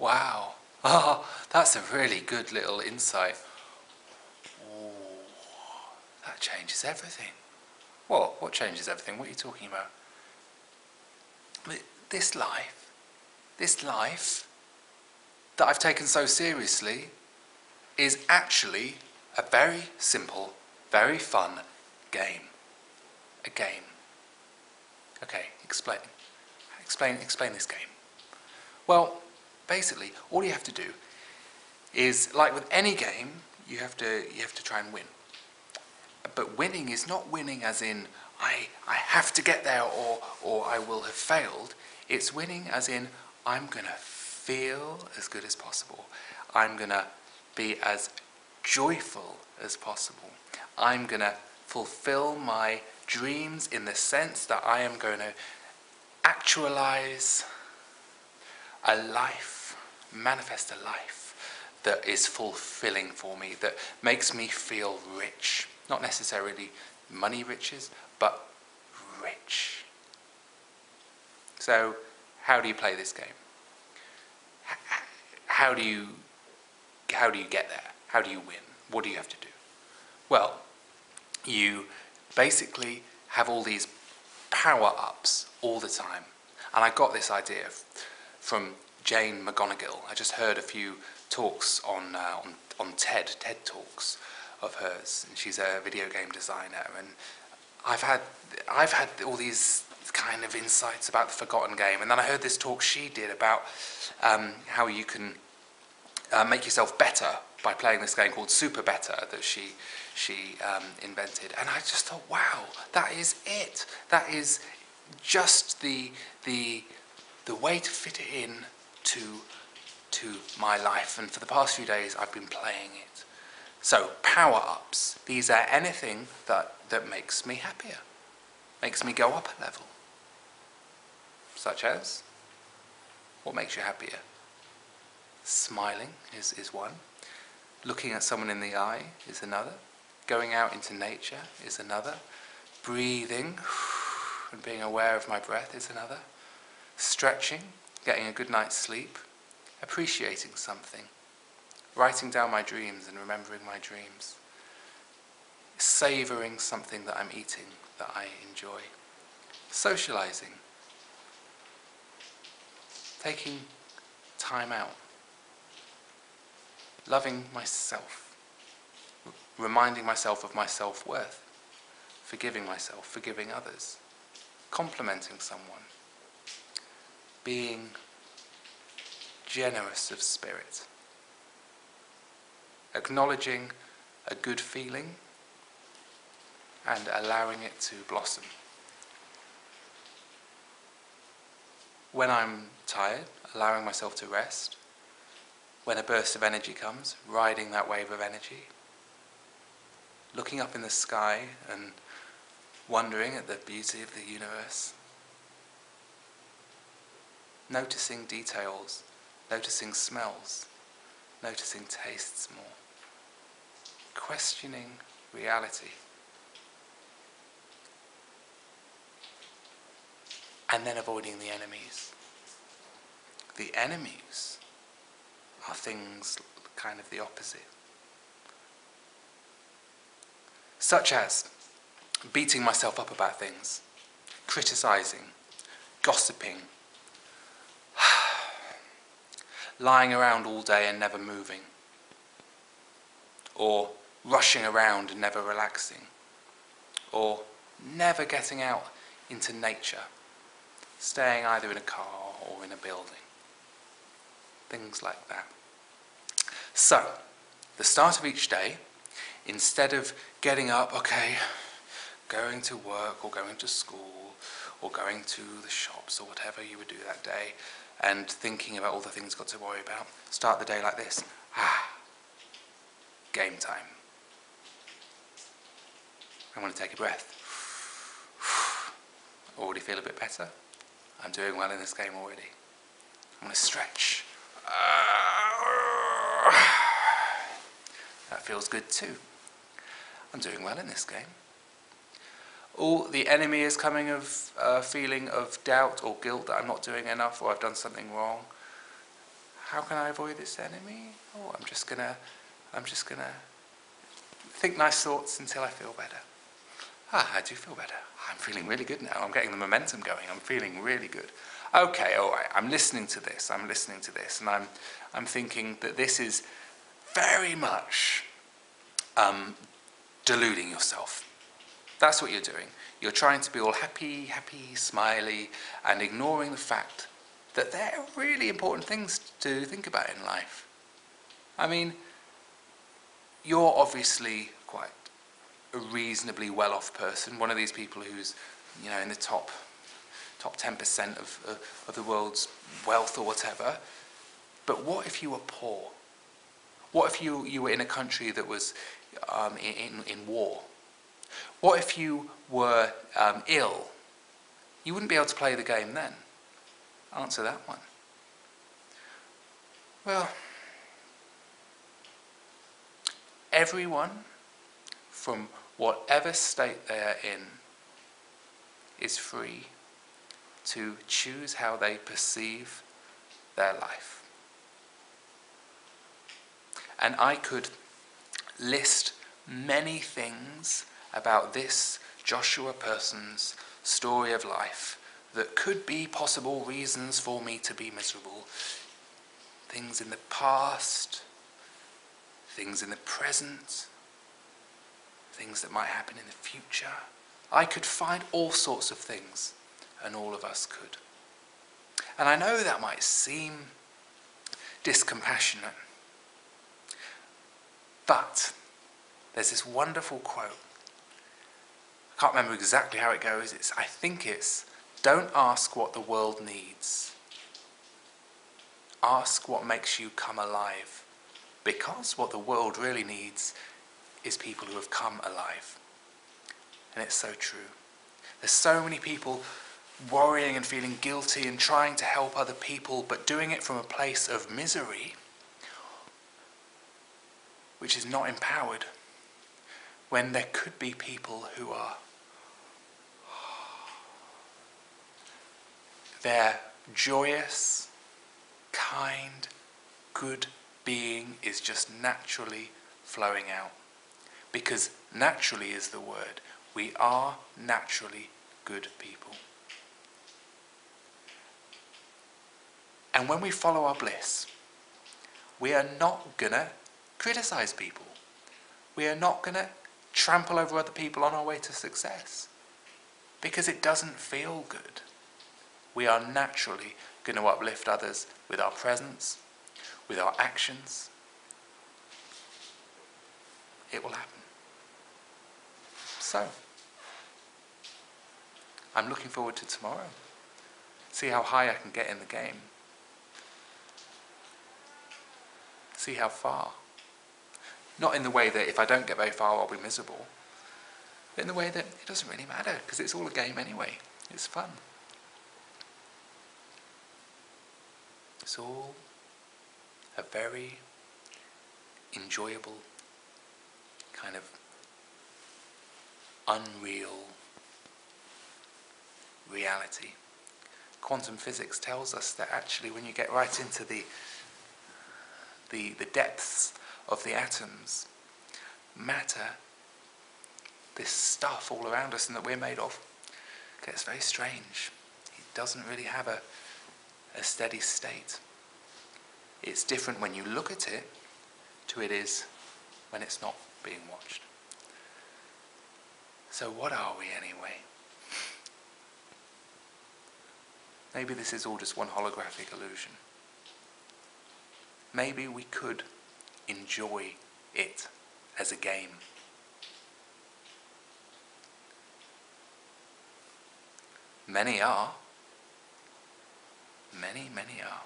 Wow. Oh, that's a really good little insight. Ooh, that changes everything. What? What changes everything? What are you talking about? This life, this life that I've taken so seriously is actually a very simple, very fun game. A game. Okay, explain. Explain, explain this game. Well, basically, all you have to do is, like with any game, you have to, you have to try and win. But winning is not winning as in, I, I have to get there or, or I will have failed. It's winning as in, I'm going to feel as good as possible. I'm going to be as joyful as possible. I'm going to fulfill my dreams in the sense that I am going to actualize a life, manifest a life that is fulfilling for me, that makes me feel rich. Not necessarily money riches, but rich. So, how do you play this game? How do you how do you get there? How do you win? What do you have to do? Well, you basically have all these power ups all the time. And I got this idea from Jane McGonigal. I just heard a few talks on, uh, on, on TED, TED Talks of hers. And she's a video game designer. And I've had, I've had all these kind of insights about the forgotten game. And then I heard this talk she did about um, how you can uh, make yourself better by playing this game called Super Better that she she um, invented, and I just thought, wow, that is it. That is just the the the way to fit it in to to my life. And for the past few days, I've been playing it. So power ups. These are anything that that makes me happier, makes me go up a level. Such as, what makes you happier? Smiling is, is one. Looking at someone in the eye is another. Going out into nature is another. Breathing and being aware of my breath is another. Stretching, getting a good night's sleep. Appreciating something. Writing down my dreams and remembering my dreams. Savouring something that I'm eating that I enjoy. Socializing. Taking time out loving myself, reminding myself of my self worth, forgiving myself, forgiving others, complimenting someone, being generous of spirit, acknowledging a good feeling and allowing it to blossom. When I'm tired, allowing myself to rest, when a burst of energy comes, riding that wave of energy, looking up in the sky and wondering at the beauty of the universe, noticing details, noticing smells, noticing tastes more, questioning reality. And then avoiding the enemies. The enemies are things kind of the opposite. Such as beating myself up about things, criticizing, gossiping, lying around all day and never moving, or rushing around and never relaxing, or never getting out into nature, staying either in a car or in a building. Things like that. So, the start of each day, instead of getting up, okay, going to work or going to school or going to the shops or whatever you would do that day, and thinking about all the things you've got to worry about, start the day like this. Ah, game time. I'm going to take a breath. Already feel a bit better. I'm doing well in this game already. I'm going to stretch. That feels good too. I'm doing well in this game. All the enemy is coming of a feeling of doubt or guilt that I'm not doing enough or I've done something wrong. how can I avoid this enemy? Oh, I'm just gonna, I'm just gonna think nice thoughts until I feel better. Ah, I do feel better. I'm feeling really good now. I'm getting the momentum going. I'm feeling really good. Okay, all right. I'm listening to this. I'm listening to this, and I'm, I'm thinking that this is very much um, deluding yourself. That's what you're doing. You're trying to be all happy, happy, smiley, and ignoring the fact that there are really important things to think about in life. I mean, you're obviously quite a reasonably well-off person, one of these people who's, you know, in the top top 10% of, uh, of the world's wealth or whatever. But what if you were poor? What if you, you were in a country that was um, in, in war? What if you were um, ill? You wouldn't be able to play the game then. Answer that one. Well, everyone from whatever state they are in is free to choose how they perceive their life. And I could list many things about this Joshua person's story of life that could be possible reasons for me to be miserable. Things in the past, things in the present, things that might happen in the future. I could find all sorts of things, and all of us could. And I know that might seem discompassionate, but there's this wonderful quote. Can't remember exactly how it goes. It's, I think it's, don't ask what the world needs. Ask what makes you come alive. Because what the world really needs is people who have come alive. And it's so true. There's so many people worrying and feeling guilty and trying to help other people, but doing it from a place of misery, which is not empowered, when there could be people who are their joyous, kind, good being is just naturally flowing out. Because naturally is the word. We are naturally good people. And when we follow our bliss, we are not going to criticize people. We are not going to trample over other people on our way to success because it doesn't feel good. We are naturally going to uplift others with our presence, with our actions. It will happen. So, I'm looking forward to tomorrow. See how high I can get in the game. See how far. Not in the way that if I don't get very far, I'll be miserable. But in the way that it doesn't really matter, because it's all a game anyway. It's fun. It's all a very enjoyable kind of unreal reality. Quantum physics tells us that actually when you get right into the the, the depths of the atoms, matter, this stuff all around us and that we're made of, gets very strange. It doesn't really have a, a steady state. It's different when you look at it to it is when it's not being watched. So what are we anyway? Maybe this is all just one holographic illusion maybe we could enjoy it as a game. Many are. Many, many are.